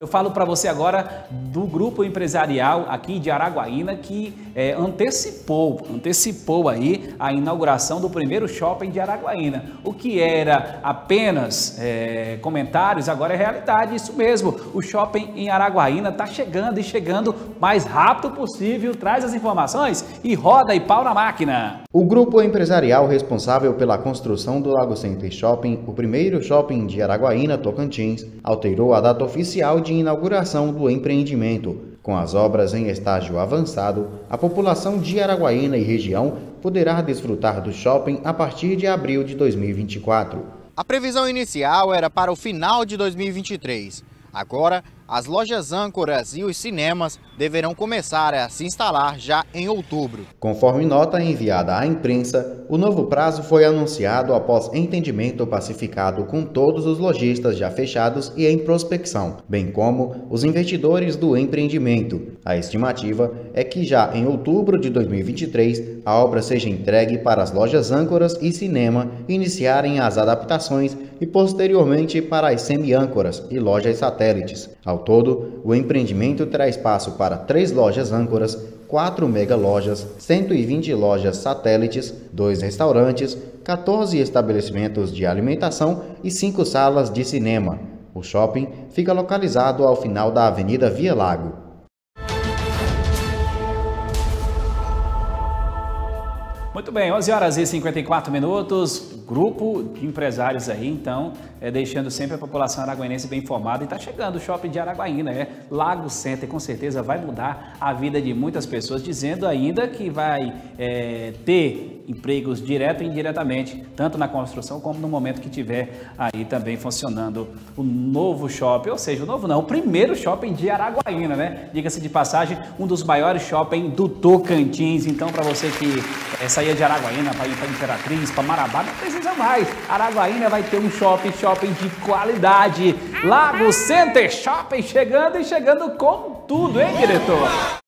Eu falo para você agora do grupo empresarial aqui de Araguaína que é, antecipou, antecipou aí a inauguração do primeiro shopping de Araguaína. O que era apenas é, comentários, agora é realidade, isso mesmo. O shopping em Araguaína está chegando e chegando mais rápido possível. Traz as informações e roda e pau na máquina. O grupo empresarial responsável pela construção do Lago Center Shopping, o primeiro shopping de Araguaína, Tocantins, alterou a data oficial de inauguração do empreendimento. Com as obras em estágio avançado, a população de Araguaína e região poderá desfrutar do shopping a partir de abril de 2024. A previsão inicial era para o final de 2023. Agora, as lojas âncoras e os cinemas deverão começar a se instalar já em outubro. Conforme nota enviada à imprensa, o novo prazo foi anunciado após entendimento pacificado com todos os lojistas já fechados e em prospecção, bem como os investidores do empreendimento. A estimativa é que já em outubro de 2023 a obra seja entregue para as lojas âncoras e cinema iniciarem as adaptações e posteriormente para as semi-âncoras e lojas satélites. Ao ao todo, o empreendimento terá espaço para três lojas âncoras, quatro mega lojas, 120 lojas satélites, dois restaurantes, 14 estabelecimentos de alimentação e cinco salas de cinema. O shopping fica localizado ao final da Avenida Via Lago. Muito bem, 11 horas e 54 minutos. Grupo de empresários aí, então, é, deixando sempre a população araguainense bem informada. E está chegando o shopping de Araguaína, é Lago Center, com certeza vai mudar a vida de muitas pessoas, dizendo ainda que vai é, ter empregos direto e indiretamente, tanto na construção como no momento que tiver aí também funcionando o novo shopping, ou seja, o novo não, o primeiro shopping de Araguaína, né? Diga-se de passagem, um dos maiores shopping do Tocantins. Então, para você que é, saía de Araguaína para ir para Imperatriz, para Marabá, não precisa mais. Araguaína vai ter um shopping, shopping de qualidade. Lago Center Shopping chegando e chegando com tudo, hein, diretor?